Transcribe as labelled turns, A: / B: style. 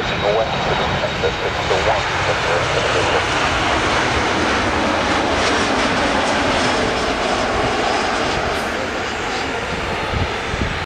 A: approaching the west of the Texas.